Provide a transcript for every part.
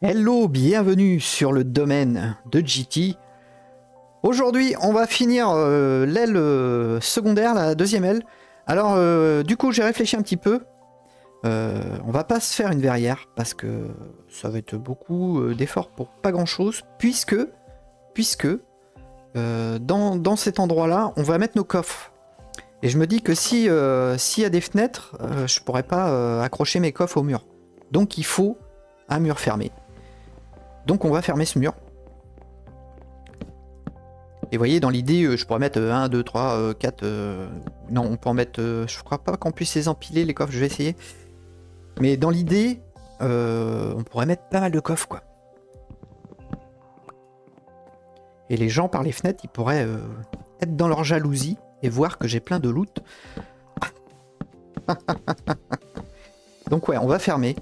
Hello, bienvenue sur le domaine de GT. Aujourd'hui, on va finir euh, l'aile euh, secondaire, la deuxième aile. Alors, euh, du coup, j'ai réfléchi un petit peu. on va pas se faire une verrière parce que ça va être beaucoup d'efforts pour pas grand chose, puisque, puisque dans, dans, cet endroit-là, on va mettre nos coffres. Et je me dis que si s'il y a des fenêtres, je pourrais pas accrocher mes coffres au mur. Donc, il faut un mur fermé. Donc on va fermer ce mur. Et vous voyez, dans l'idée, euh, je pourrais mettre 1, 2, 3, 4... non, on peut en mettre... Euh, je crois pas qu'on puisse les empiler, les coffres, je vais essayer. Mais dans l'idée, euh, on pourrait mettre pas mal de coffres, quoi. Et les gens, par les fenêtres, ils pourraient être dans leur jalousie et voir que j'ai plein de loot. Donc ouais, on va fermer.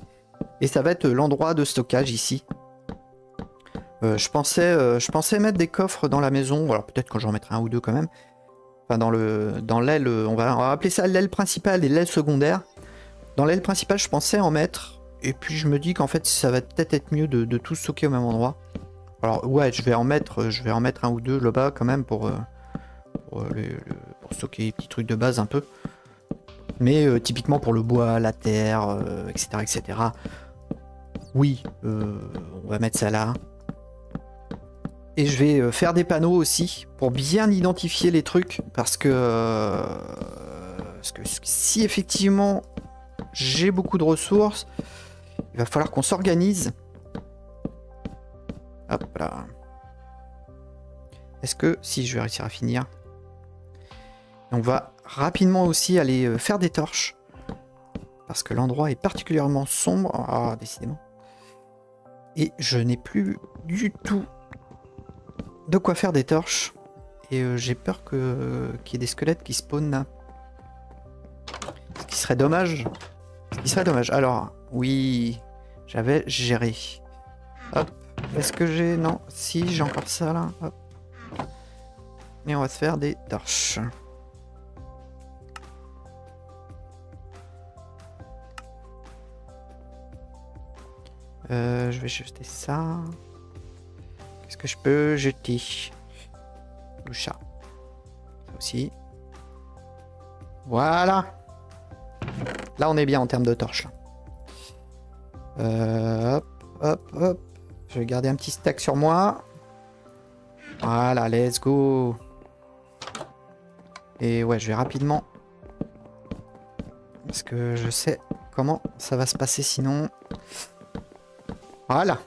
Et ça va être l'endroit de stockage ici. Euh, je, pensais, euh, je pensais mettre des coffres dans la maison, alors peut-être que j'en mettrai un ou deux quand même. Enfin, dans le dans l'aile, on va, appeler ça l'aile principale et l'aile secondaire. Dans l'aile principale, je pensais en mettre, et puis je me dis qu'en fait, ça va peut-être être mieux de, tout stocker au même endroit. Alors ouais, je vais en mettre, je vais en mettre un ou deux là-bas quand même pour, euh, pour, stocker les petits trucs de base un peu. Mais typiquement pour le bois, la terre, etc., etc. Oui, on va mettre ça là. Et je vais euh, faire des panneaux aussi pour bien identifier les trucs parce que, euh, parce que si effectivement j'ai beaucoup de ressources, il va falloir qu'on s'organise. Hop là. Est-ce que si je vais réussir à finir On va rapidement aussi aller euh, faire des torches parce que l'endroit est particulièrement sombre. Ah, décidément. Et je n'ai plus du tout de quoi faire des torches. Et euh, j'ai peur que qu'il y ait des squelettes qui spawnent là. Ce qui serait dommage. Ce qui serait dommage. Alors, oui, j'avais géré. Hop. Est-ce que j'ai... Non. Si, j'ai encore ça là. Et on va se faire des torches. Euh, je vais jeter ça que je peux jeter Le chat. Ça aussi. Voilà. Là, on est bien en termes de torches. Euh, hop, hop, hop. Je vais garder un petit stack sur moi. Voilà, let's go. Et ouais, je vais rapidement. Parce que je sais comment ça va se passer sinon. Voilà.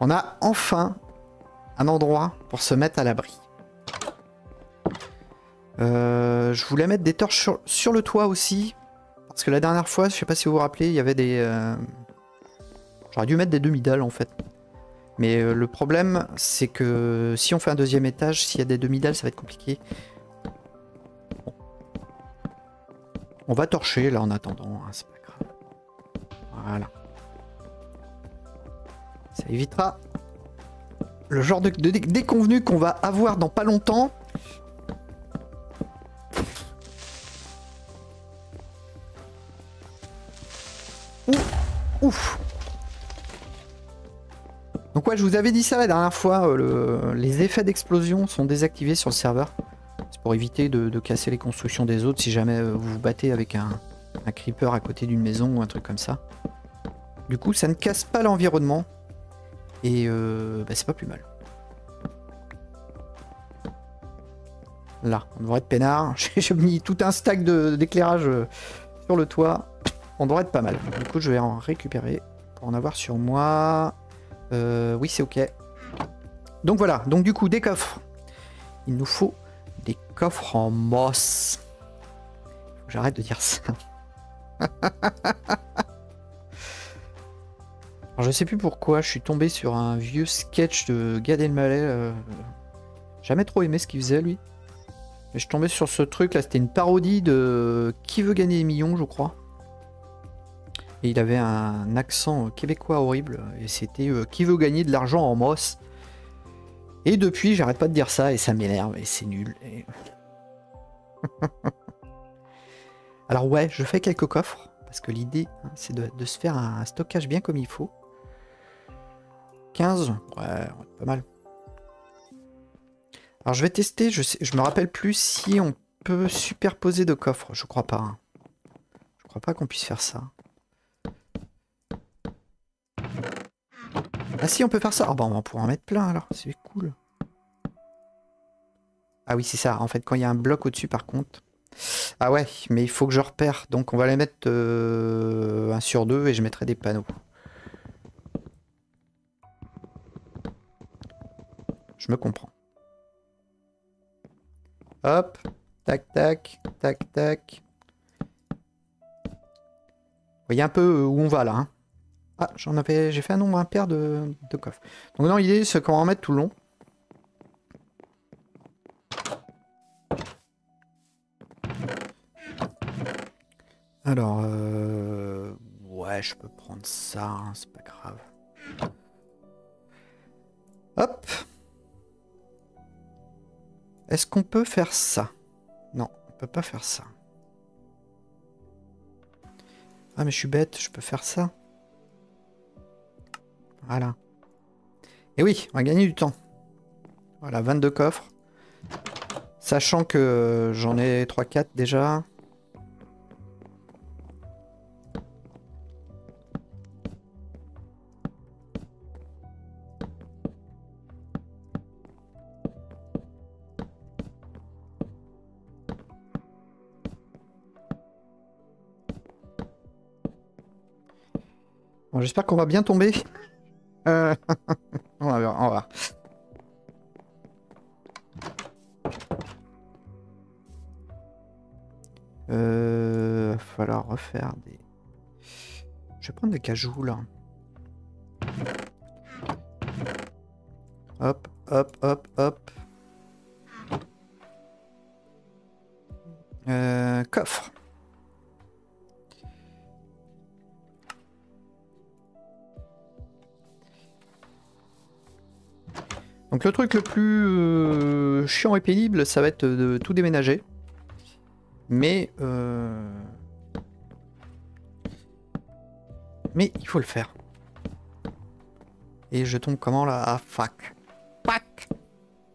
On a enfin un endroit pour se mettre à l'abri. Euh, je voulais mettre des torches sur, le toit aussi. Parce que la dernière fois, je sais pas si vous vous rappelez, il y avait des... Euh, j'aurais dû mettre des demi-dalles en fait. Mais euh, le problème, c'est que si on fait un deuxième étage, s'il y a des demi-dalles, ça va être compliqué. On va torcher là en attendant, hein, c'est pas grave. Voilà. Ça évitera le genre de, déconvenu qu'on va avoir dans pas longtemps. Ouf. Donc ouais, je vous avais dit ça la dernière fois, euh, les effets d'explosion sont désactivés sur le serveur. C'est pour éviter de, casser les constructions des autres si jamais euh, vous vous battez avec un creeper à côté d'une maison ou un truc comme ça. Du coup, ça ne casse pas l'environnement. Et euh, bah, c'est pas plus mal. Là, on devrait être peinard. J'ai mis tout un stack d'éclairage euh, sur le toit. On devrait être pas mal. Du coup, je vais en récupérer pour en avoir sur moi. Euh, oui, c'est ok. Donc voilà, donc du coup, des coffres. Il nous faut des coffres en moss. J'arrête de dire ça. Alors je sais plus pourquoi, je suis tombé sur un vieux sketch de Gad Elmaleh. Euh, jamais trop aimé ce qu'il faisait lui. Mais je suis tombé sur ce truc là, c'était une parodie de Qui veut gagner des millions, je crois. Et il avait un accent québécois horrible. Et c'était euh, Qui veut gagner de l'argent en moss. Et depuis, j'arrête pas de dire ça et ça m'énerve et c'est nul. Alors ouais, je fais quelques coffres parce que l'idée, hein, c'est de, se faire un stockage bien comme il faut. 15 Ouais, pas mal. Alors je vais tester, je, me rappelle plus si on peut superposer de coffres. Je crois pas. Hein. Je crois pas qu'on puisse faire ça. Ah si, on peut faire ça. Ah bah on va pouvoir en mettre plein alors, c'est cool. Ah oui, c'est ça. En fait, quand il y a un bloc au-dessus, par contre... Ah ouais, mais il faut que je repère. Donc on va les mettre euh, un sur deux et je mettrai des panneaux. Je me comprends. Hop, tac, tac, tac, tac. Vous voyez un peu où on va là. Hein. ah, j'en avais, j'ai fait un nombre impair de, de coffres. Donc non, l'idée c'est qu'on va en mettre tout le long. Alors, euh... ouais, je peux prendre ça, hein, c'est pas grave. Hop. Est-ce qu'on peut faire ça? Non, on peut pas faire ça. Ah, mais je suis bête, je peux faire ça. Voilà. Et oui, on va gagner du temps. Voilà, 22 coffres. Sachant que j'en ai 3-4 déjà. J'espère qu'on va bien tomber. Euh, on va voir, on va. Euh, va falloir refaire des... Je vais prendre des cajous là. Hop, hop, hop, hop. Euh, coffre. Le truc le plus euh, chiant et pénible, ça va être de tout déménager. Mais... Euh, mais il faut le faire. Et je tombe comment là? Ah, fuck. Fuck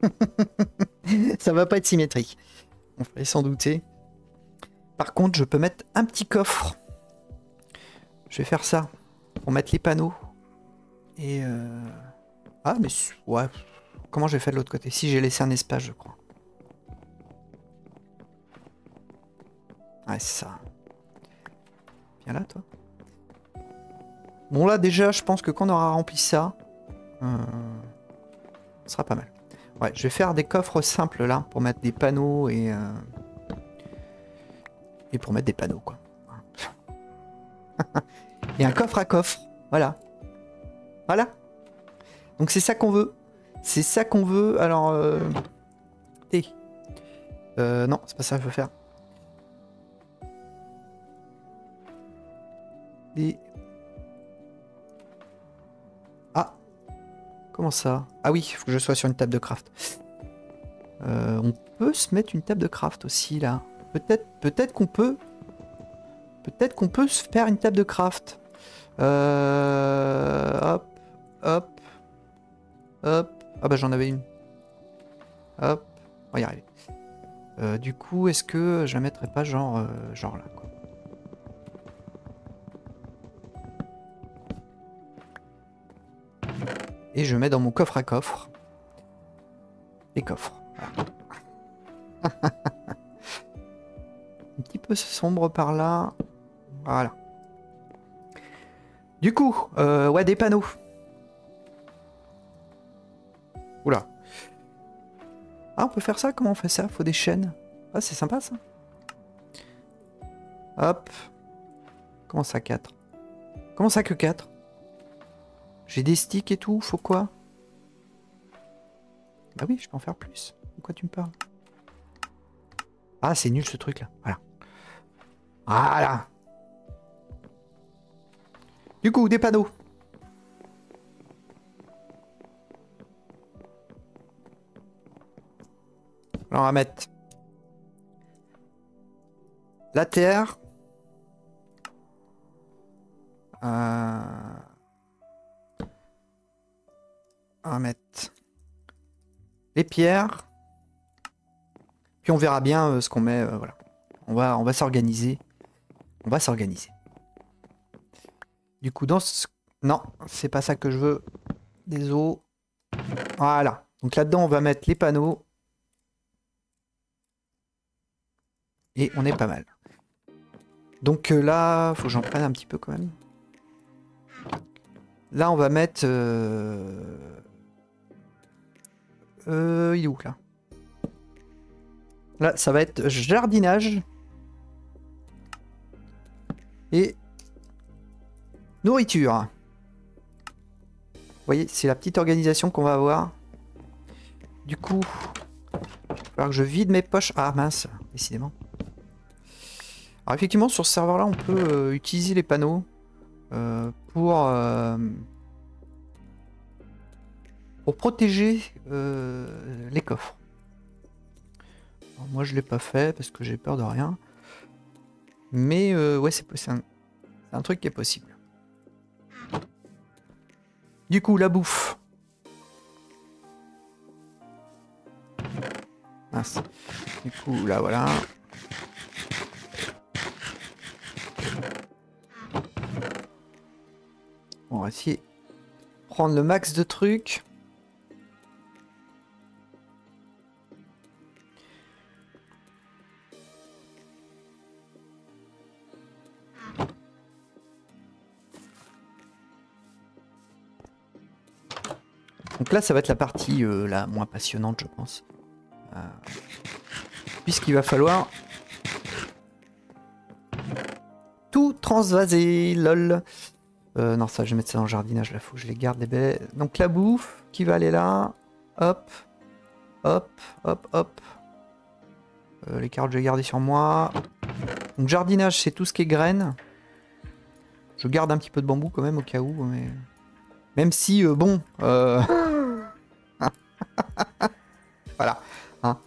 Ça va pas être symétrique. On fallait s'en douter. Par contre, je peux mettre un petit coffre. Je vais faire ça. Pour mettre les panneaux. Et... Euh... Ah, mais... Ouais, Comment j'ai fait de l'autre côté Si j'ai laissé un espace, je crois. Ouais, ça. Viens là, toi. Bon, là, déjà, je pense que quand on aura rempli ça, euh, ce sera pas mal. Ouais, je vais faire des coffres simples, là, pour mettre des panneaux et... Euh, et pour mettre des panneaux, quoi. et un coffre à coffre. Voilà. Voilà. Donc c'est ça qu'on veut. C'est ça qu'on veut. Alors, euh... euh... non, c'est pas ça qu'il faut faire. Et... Ah Comment ça? Ah oui, faut que je sois sur une table de craft. Euh, on peut se mettre une table de craft aussi, là. Peut-être peut-être qu'on peut... Peut-être qu'on peut se faire une table de craft. Euh... Hop, hop, hop. Ah bah j'en avais une. Hop, on va y arriver. Euh, du coup, est-ce que je la mettrais pas genre, euh, genre là quoi? Et je mets dans mon coffre à coffre les coffres. Un petit peu sombre par là. Voilà. Du coup, euh, ouais, des panneaux. Oula. Ah, on peut faire ça? Comment on fait ça? Faut des chaînes. Ah, c'est sympa ça. Hop. Comment ça 4 Comment ça que 4 J'ai des sticks et tout, faut quoi? Bah oui, je peux en faire plus. De quoi tu me parles? Ah, c'est nul ce truc là. Voilà. Voilà. Du coup, des panneaux. Alors on va mettre la terre. Euh, on va mettre les pierres. Puis on verra bien euh, ce qu'on met. euh, voilà. On va, on va s'organiser. On va s'organiser. Du coup, dans ce... Non, c'est pas ça que je veux. Des os. Voilà. Donc là-dedans, on va mettre les panneaux. Et on est pas mal. Donc euh, là, faut que j'en prenne un petit peu quand même. Là, on va mettre... Euh... Euh, il est où là? Là, ça va être jardinage. Et nourriture. Vous voyez, c'est la petite organisation qu'on va avoir. Du coup, il que je vide mes poches. Ah mince, décidément. Alors effectivement, sur ce serveur-là, on peut euh, utiliser les panneaux euh, pour, euh, pour protéger les coffres. Moi, je l'ai pas fait parce que j'ai peur de rien. Mais ouais, c'est un, un truc qui est possible. Du coup, la bouffe. Mince. Du coup, là, voilà. On va essayer de prendre le max de trucs. Donc là, ça va être la partie euh, la moins passionnante, je pense. Euh, Puisqu'il va falloir tout transvaser, lol. Euh, non, ça, je vais mettre ça dans le jardinage, là, faut que je les garde, les baies. Donc la bouffe qui va aller là. Hop, hop, hop, hop. Euh, les carottes, je vais garder sur moi. Donc jardinage, c'est tout ce qui est graines. Je garde un petit peu de bambou quand même au cas où, mais... Même si, euh, bon... euh, voilà. hein.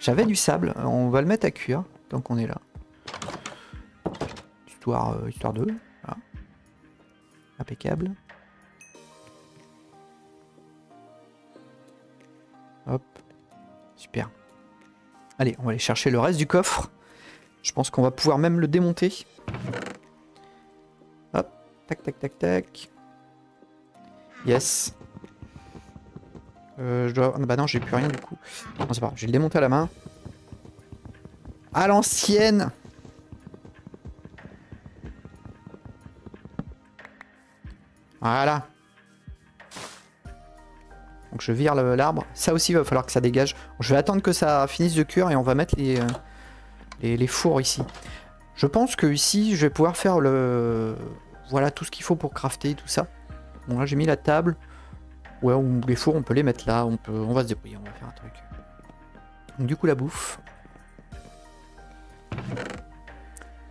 J'avais du sable, on va le mettre à cuire, tant qu'on est là. Histoire, histoire de... Impeccable. Hop. Super. Allez, on va aller chercher le reste du coffre. Je pense qu'on va pouvoir même le démonter. Hop. Tac, tac, tac, tac. Yes. Euh, je dois... ah, Bah non, j'ai plus rien du coup. Non, c'est pas vais le démonter à la main. À l'ancienne Voilà. Donc je vire l'arbre. Ça aussi, il va falloir que ça dégage. Je vais attendre que ça finisse de cuire et on va mettre euh, les, les, fours ici. Je pense que ici, je vais pouvoir faire le... Voilà, tout ce qu'il faut pour crafter et tout ça. Bon, là, j'ai mis la table. Ouais, on, les fours, on peut les mettre là. On, peut, on va se débrouiller, on va faire un truc. Donc, du coup, la bouffe.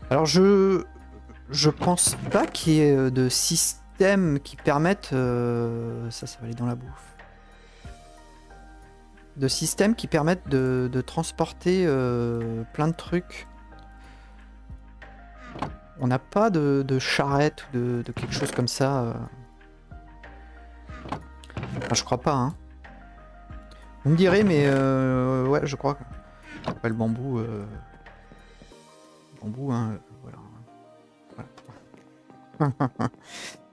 Alors, je... Je pense pas qu'il y ait euh, de 6 items qui permettent... Euh, ça, ça va aller dans la bouffe. De systèmes qui permettent de, de transporter euh, plein de trucs. On n'a pas de, de, charrette ou de, de, quelque chose comme ça. Euh. Je crois pas. Hein. Vous me direz, mais ouais, je crois. Après, le bambou... bambou, hein, voilà. voilà.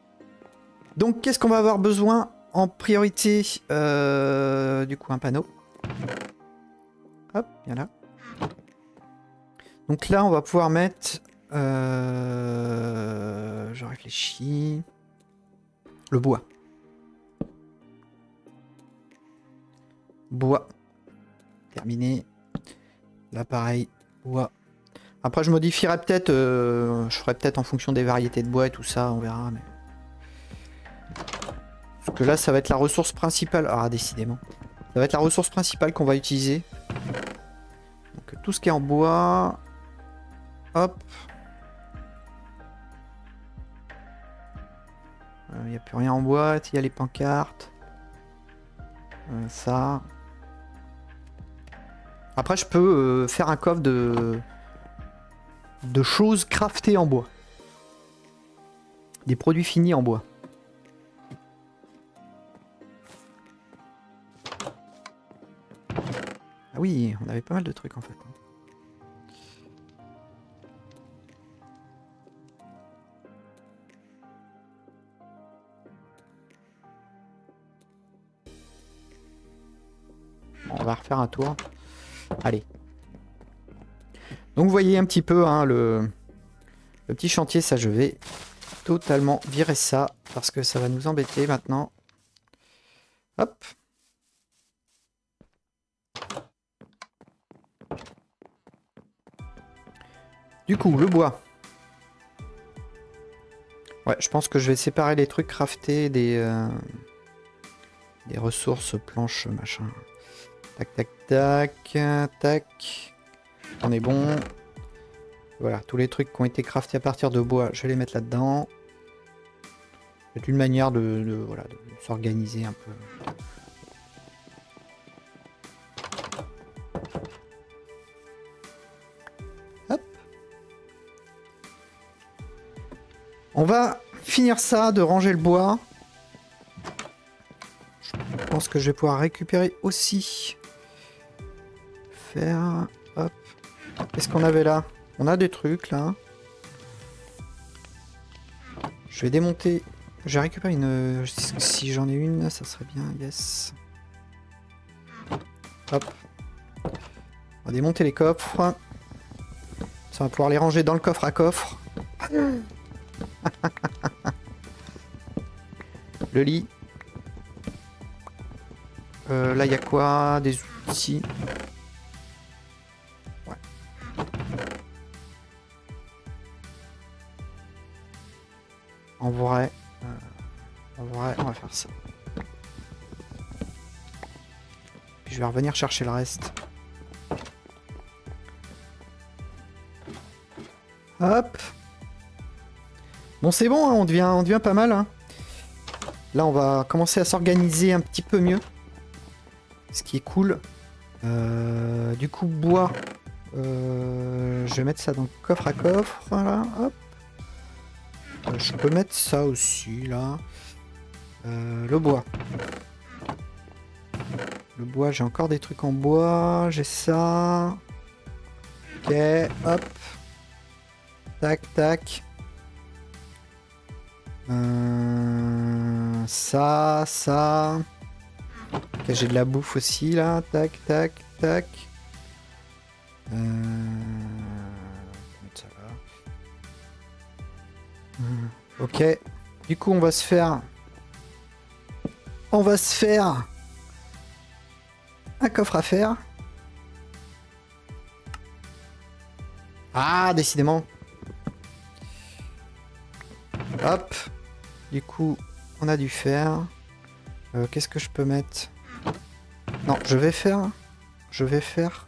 Donc, qu'est-ce qu'on va avoir besoin en priorité Euh, Du coup, un panneau. Hop, bien là. Donc là, on va pouvoir mettre. euh, Je réfléchis. Le bois. Bois. Terminé. Là, pareil. Bois. Après, je modifierai peut-être. euh, je ferai peut-être en fonction des variétés de bois et tout ça. On verra. Mais... Que là, ça va être la ressource principale. Ah, décidément. Ça va être la ressource principale qu'on va utiliser. Donc, tout ce qui est en bois. Hop. Il n'y a plus rien en boîte. Il y a les pancartes. Euh, ça. Après, je peux euh, faire un coffre de de choses craftées en bois. Des produits finis en bois. Ah oui, on avait pas mal de trucs en fait. On va refaire un tour. Allez. Donc vous voyez un petit peu hein, le, le petit chantier, ça je vais totalement virer ça parce que ça va nous embêter maintenant. Hop. Coup, le bois. Ouais, je pense que je vais séparer les trucs craftés des, euh, des ressources, planches, machin. Tac, tac, tac, tac. On est bon. Voilà, tous les trucs qui ont été craftés à partir de bois, je vais les mettre là-dedans. C'est une manière de, voilà, de s'organiser un peu. On va finir ça, de ranger le bois. Je pense que je vais pouvoir récupérer aussi. Faire... Hop. Qu'est-ce qu'on avait là? On a des trucs là. Je vais démonter j'ai récupéré une... Si j'en ai une, ça serait bien, yes. Hop. On va démonter les coffres. Ça va pouvoir les ranger dans le coffre à coffre. Le lit. Euh, là, il y a quoi? Des outils. Ouais. En vrai, on va faire ça. Puis je vais revenir chercher le reste. Hop. Bon, c'est bon, hein, on, devient, on devient pas mal. Hein. Là, on va commencer à s'organiser un petit peu mieux. Ce qui est cool. Euh, du coup, bois. Euh, je vais mettre ça dans coffre à coffre. Voilà, hop. Euh, je peux mettre ça aussi, là. Le bois. Le bois, j'ai encore des trucs en bois. J'ai ça. Ok, hop. Tac, tac. Euh, ça, ça. J'ai de la bouffe aussi là. Tac, tac, tac. Euh, ok. Du coup, on va se faire on va se faire un coffre à faire. Ah, décidément. Hop. Du coup, on a dû faire. Euh, qu'est-ce que je peux mettre? Non, je vais faire... Je vais faire...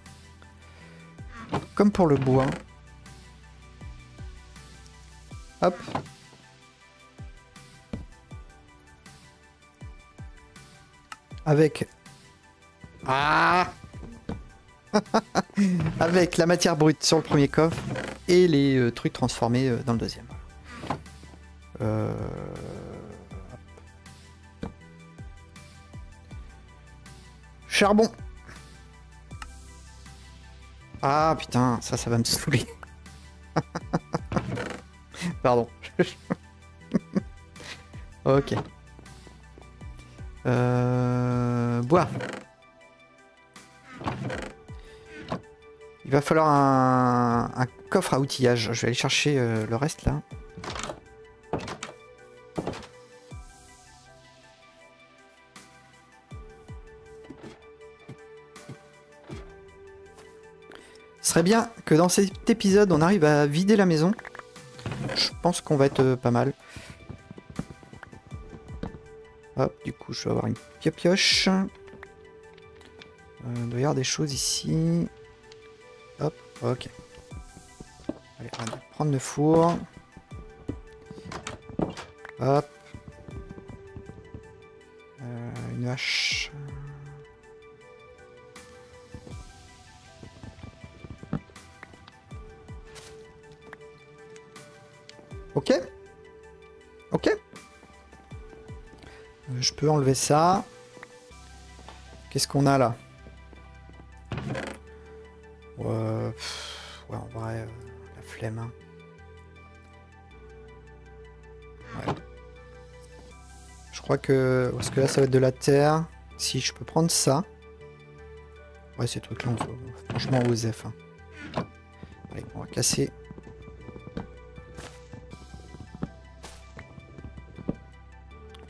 Comme pour le bois. Hop. avec... Ah Avec la matière brute sur le premier coffre et les euh, trucs transformés euh, dans le deuxième. Euh, Charbon Ah putain, ça, ça va me saouler. Pardon. ok. Euh, bois. Il va falloir un, coffre à outillage. Je vais aller chercher euh, le reste là. Serait bien que dans cet épisode on arrive à vider la maison. Je pense qu'on va être euh, pas mal. Hop, du coup, je vais avoir une pioche. Euh, il doit y avoir des choses ici. Hop, ok. Allez, on va prendre le four. Hop. Enlever ça. Qu'est-ce qu'on a là? Ouais, ouais en vrai, euh, la flemme. Hein. Je crois que... Parce que là, ça va être de la terre. Si je peux prendre ça. Ouais, ces trucs-là, franchement, OSF. Hein. Allez, on va casser.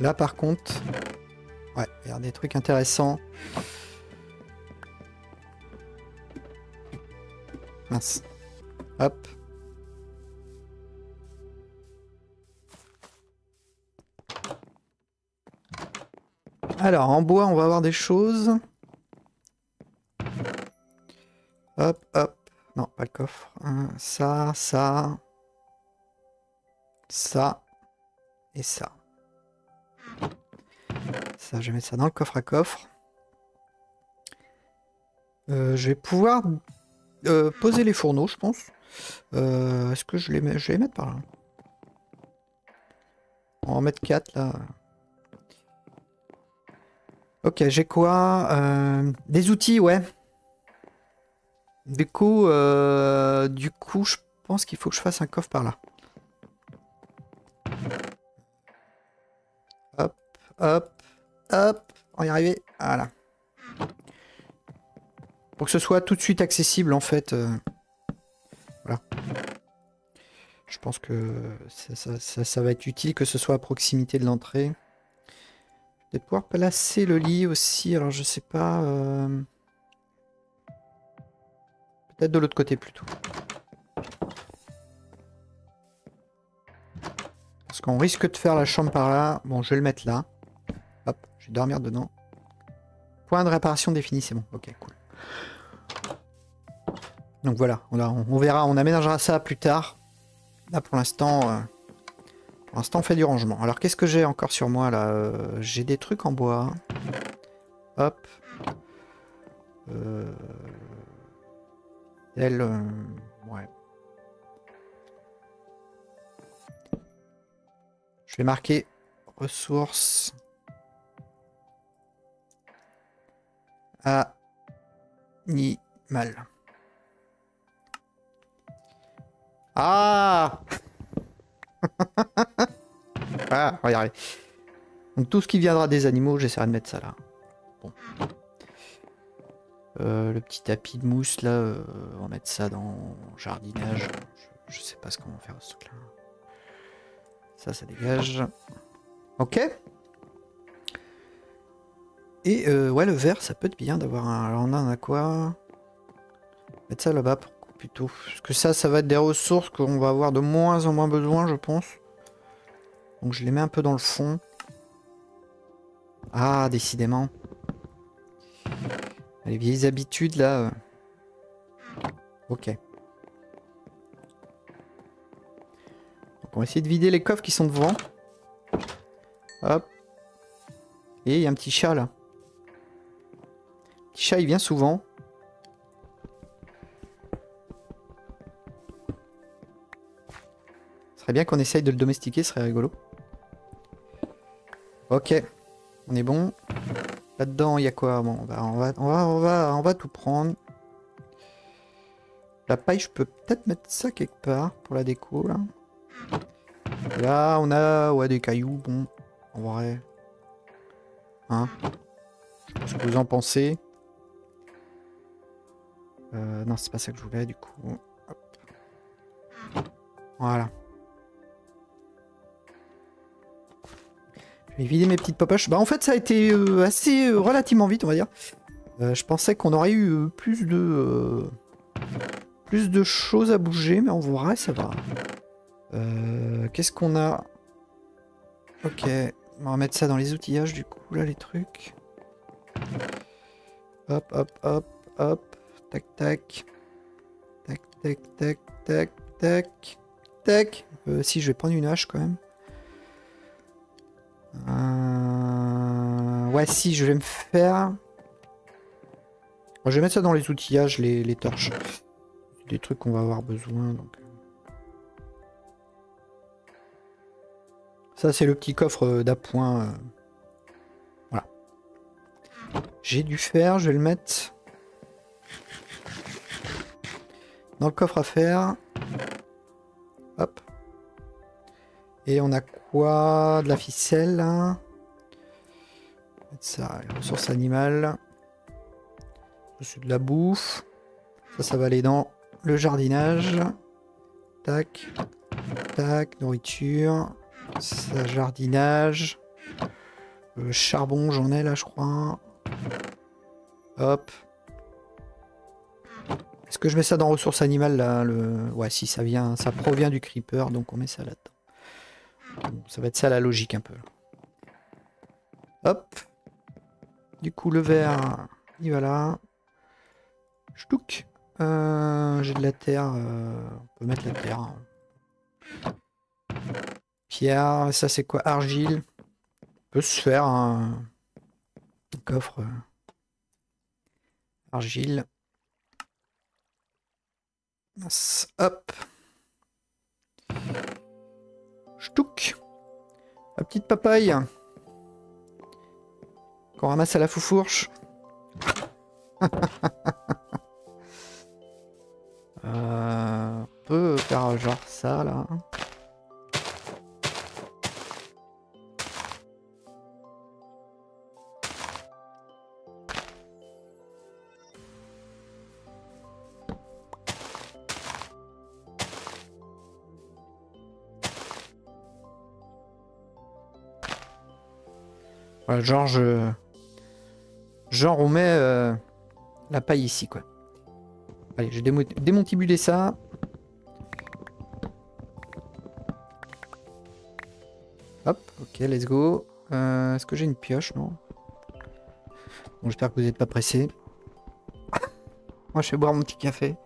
Là, par contre... Ouais, il y a des trucs intéressants. Mince. Hop. Alors, en bois, on va avoir des choses. Hop, hop. Non, pas le coffre. Ça, ça. Ça. Et ça. Je vais mettre ça dans le coffre à coffre. Euh, je vais pouvoir euh, poser les fourneaux, je pense. Euh, est-ce que je les mets Je vais les mettre par là? On va en mettre 4 là. Ok, j'ai quoi? Des outils, ouais. Du coup, du coup, je pense qu'il faut que je fasse un coffre par là. Hop, hop, hop. On va y arriver. Voilà. Pour que ce soit tout de suite accessible, en fait. Euh, voilà. Je pense que ça va être utile que ce soit à proximité de l'entrée vais pouvoir placer le lit aussi. Alors je sais pas. Euh, peut-être de l'autre côté plutôt. Parce qu'on risque de faire la chambre par là. Bon, je vais le mettre là. Je vais dormir dedans. Point de réparation défini, c'est bon. Ok, cool. Donc voilà, on, verra, on aménagera ça plus tard. Là pour l'instant, euh, l'instant, on fait du rangement. Alors, qu'est-ce que j'ai encore sur moi, là euh, J'ai des trucs en bois. Hop. Euh... Elle... Ouais. Je vais marquer ressources. Animal. Ah ah, regardez. Donc tout ce qui viendra des animaux, j'essaierai de mettre ça là. Bon. Euh, le petit tapis de mousse là, euh, on va mettre ça dans jardinage. Je, sais pas ce qu'on va faire ce truc là. Ça, ça dégage. Ok. Et euh, ouais, le verre, ça peut être bien d'avoir un. Alors on en a quoi Mettre ça là-bas plutôt. Parce que ça, ça va être des ressources qu'on va avoir de moins en moins besoin, je pense. Donc je les mets un peu dans le fond. Ah, décidément. Les vieilles habitudes, là. Euh. Ok. On va essayer de vider les coffres qui sont devant. Hop. Et il y a un petit chat, là. Il vient souvent. Ce serait bien qu'on essaye de le domestiquer, ce serait rigolo. Ok, on est bon. Là-dedans, il y a quoi? Bon, on va, on va, on va, on va, tout prendre. La paille, je peux peut-être mettre ça quelque part pour la déco, là. Là, on a ouais, des cailloux, bon, en vrai. Hein? Je sais pas ce que vous en pensez? Euh, non, c'est pas ça que je voulais, du coup. Voilà. Je vais vider mes petites popoches. Bah en fait ça a été euh, assez euh, relativement vite on va dire. Je pensais qu'on aurait eu plus de plus de choses à bouger, mais en vrai ça va. Qu'est-ce qu'on a? Ok, on va mettre ça dans les outillages du coup là les trucs. Hop hop hop hop, tac tac, tac tac tac tac tac tac. si je vais prendre une hache quand même. Euh... Ouais, si, je vais me faire... Je vais mettre ça dans les outillages, les, torches. Des trucs qu'on va avoir besoin, donc... Ça, c'est le petit coffre d'appoint. Euh. Voilà. J'ai du fer, je vais le mettre... dans le coffre à faire. Hop. Et on a quoi? De la ficelle. Hein ça, les ressources animales. C'est de la bouffe. Ça, ça va aller dans le jardinage. Tac. Tac. Nourriture. Ça, jardinage. Euh, charbon, j'en ai là, je crois. Hop. Est-ce que je mets ça dans ressources animales là. Ouais, si ça vient, ça provient du creeper, donc on met ça là-dedans. ça va être ça la logique un peu. Hop. Du coup, le verre, il va là. Ch'touk. Euh, J'ai de la terre. Euh, on peut mettre la terre. Pierre, ça c'est quoi? Argile. peut se faire un coffre. Argile. Hop. Ch'touk. La petite papaye. Qu'on ramasse à la foufourche. Voilà, genre je... On met euh, la paille ici quoi. Allez, je vais démontibuler ça. Hop, ok, let's go. Euh, est-ce que j'ai une pioche Non? Bon, j'espère que vous n'êtes pas pressé. Moi, je vais boire mon petit café.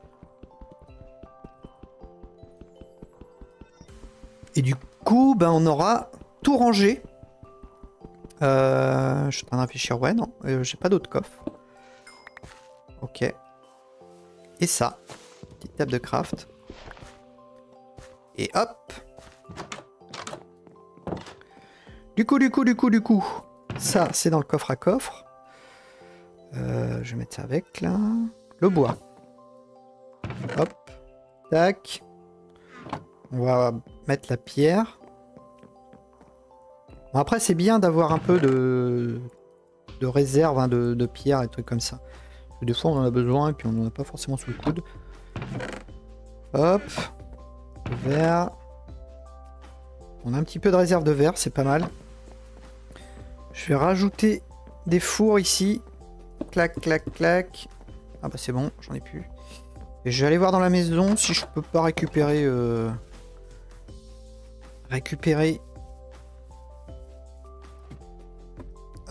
Et du coup, ben, on aura tout rangé. Euh, je suis en train. Ouais, non, euh, j'ai pas d'autres coffres. Ok. Et ça. Petite table de craft. Et hop. Du coup, du coup, du coup, du coup. Ça, c'est dans le coffre à coffre. Euh, je vais mettre ça avec, là. Le bois. Hop. Tac. On va mettre la pierre. Après, c'est bien d'avoir un peu de, de réserve hein, de, de pierres et trucs comme ça. des fois, on en a besoin et puis on n'en a pas forcément sous le coude. Hop. Verre. On a un petit peu de réserve de verre, c'est pas mal. Je vais rajouter des fours ici. Clac, clac, clac. Ah bah c'est bon, j'en ai plus. Et je vais aller voir dans la maison si je peux pas récupérer... Euh, récupérer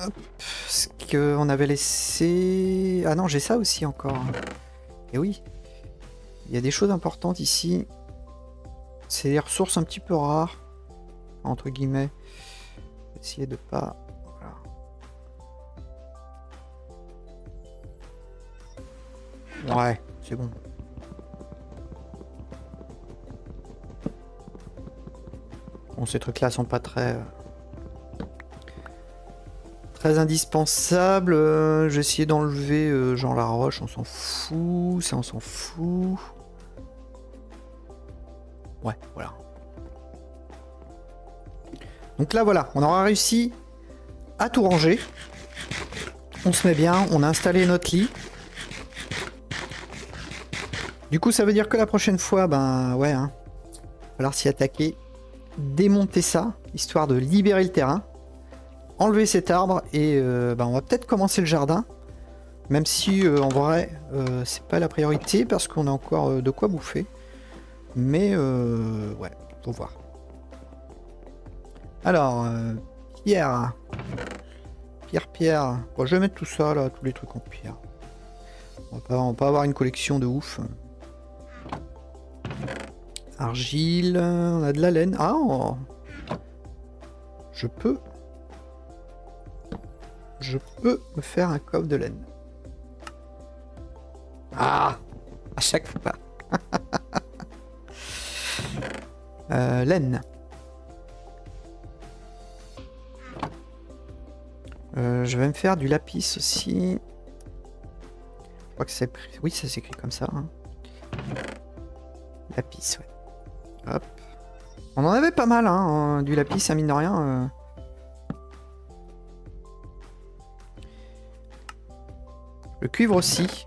Hop, ce qu'on avait laissé... Ah non, j'ai ça aussi encore. Et oui, il y a des choses importantes ici. C'est des ressources un petit peu rares, entre guillemets. Essayer de pas... Ouais, c'est bon. Bon, ces trucs-là sont pas très... Très indispensable. Euh, J'ai essayé d'enlever euh, genre la roche, on s'en fout. Ça, on s'en fout. Ouais, voilà. Donc là, voilà, on aura réussi à tout ranger. On se met bien, on a installé notre lit. Du coup, ça veut dire que la prochaine fois, ben ouais, hein, falloir s'y attaquer. Démonter ça, histoire de libérer le terrain enlever cet arbre et euh, bah, on va peut-être commencer le jardin. Même si euh, en vrai euh, c'est pas la priorité parce qu'on a encore de quoi bouffer. Mais ouais, faut voir. Alors, pierre. Pierre, pierre. Bon, je vais mettre tout ça là, tous les trucs en pierre. On va pas, va pas avoir une collection de ouf. Argile, on a de la laine. Ah, oh. je peux je peux me faire un coffre de laine. Ah À chaque fois. euh, laine. Euh, je vais me faire du lapis aussi. Je crois que c'est... Oui, ça s'écrit comme ça. Hein. Lapis, ouais. Hop. On en avait pas mal, hein, du lapis, ça mine de rien. euh. Le cuivre aussi.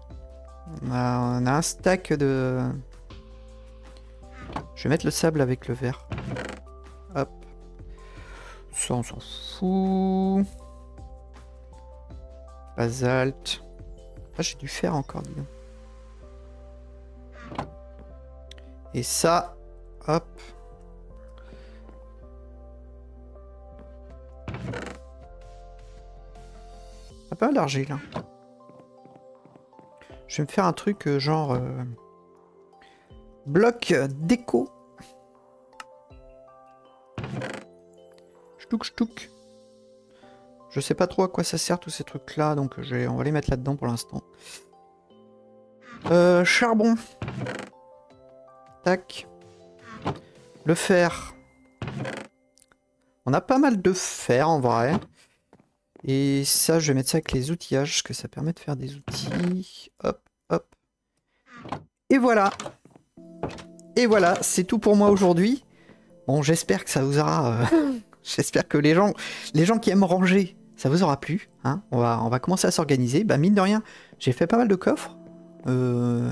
On a, un stack de... Je vais mettre le sable avec le verre. Hop. Ça, on s'en fout. Basalte. Ah, j'ai du fer encore, dis donc. Et ça, hop. Pas mal d'argile. hein. Je vais me faire un truc euh, genre... euh, bloc déco. Ch'touk ch'touk. Je sais pas trop à quoi ça sert tous ces trucs là, donc on va les mettre là-dedans pour l'instant. Euh, charbon. Tac. Le fer. On a pas mal de fer en vrai. Et ça, je vais mettre ça avec les outillages, parce que ça permet de faire des outils. Hop, hop. Et voilà. Et voilà, c'est tout pour moi aujourd'hui. Bon, j'espère que ça vous aura... euh, j'espère que les gens, les gens qui aiment ranger, ça vous aura plu. Hein on, va, on va commencer à s'organiser. Bah, mine de rien, j'ai fait pas mal de coffres. Euh,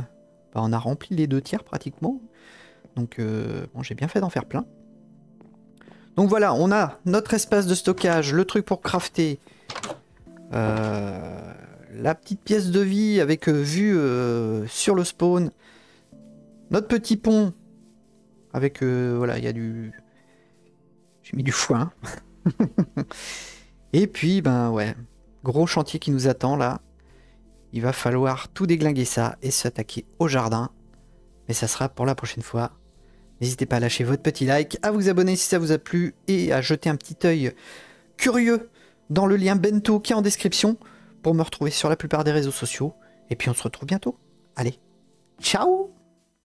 bah, on a rempli les deux tiers pratiquement. Donc, euh, bon, j'ai bien fait d'en faire plein. Donc voilà, on a notre espace de stockage, le truc pour crafter, euh, la petite pièce de vie avec euh, vue euh, sur le spawn, notre petit pont avec, voilà, il y a du... J'ai mis du foin. Et puis, ben ouais, gros chantier qui nous attend là. Il va falloir tout déglinguer ça et s'attaquer au jardin. Mais ça sera pour la prochaine fois. N'hésitez pas à lâcher votre petit like, à vous abonner si ça vous a plu et à jeter un petit œil curieux dans le lien bento qui est en description pour me retrouver sur la plupart des réseaux sociaux. Et puis on se retrouve bientôt. Allez, ciao